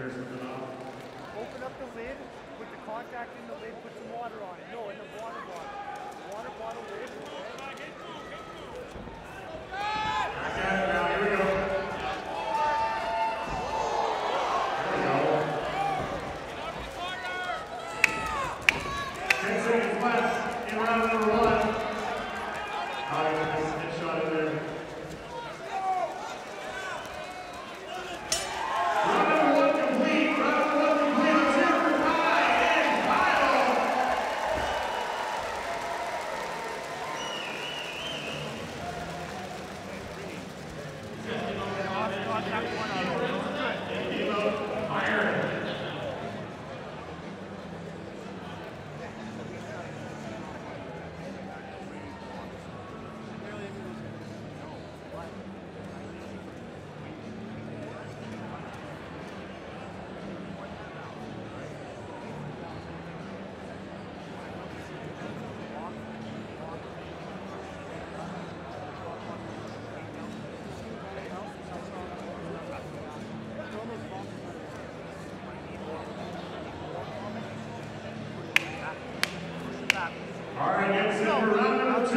There's the phenomenon. Open up the lid, put the contact in the lid, put some water on it. No, in the water bottle. Water bottle lid. Now, here we go. In round number one. High, nice shot in there.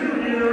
two.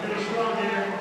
Finish strong here.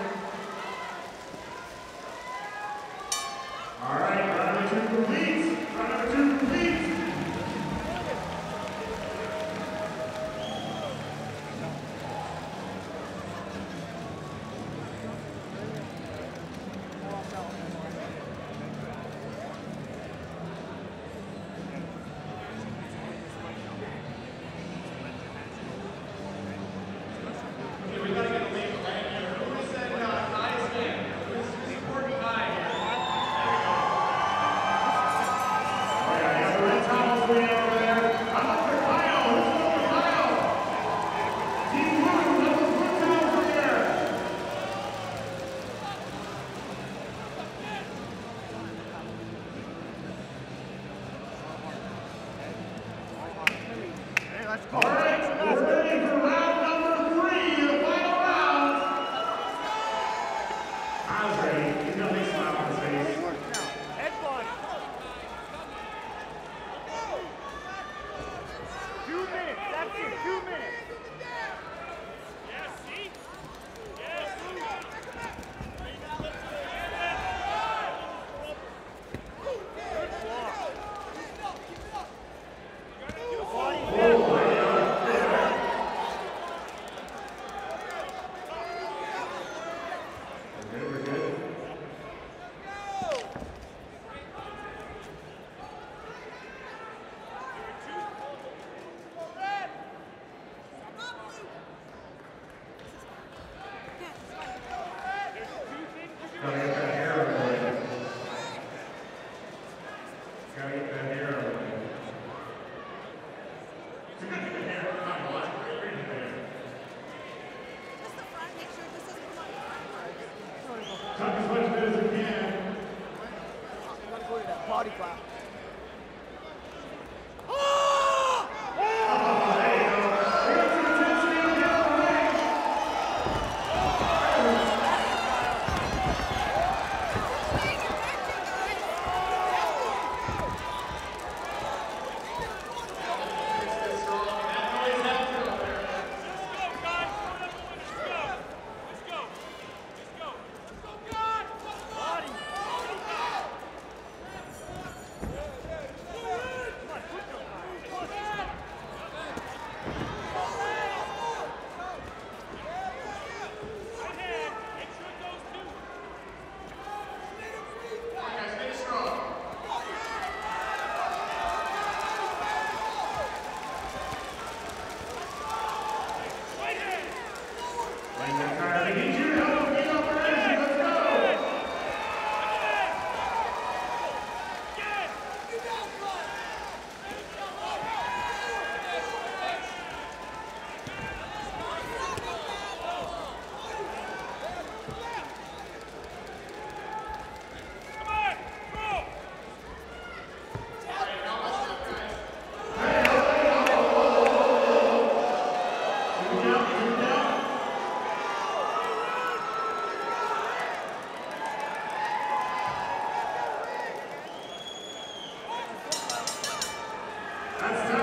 That's time,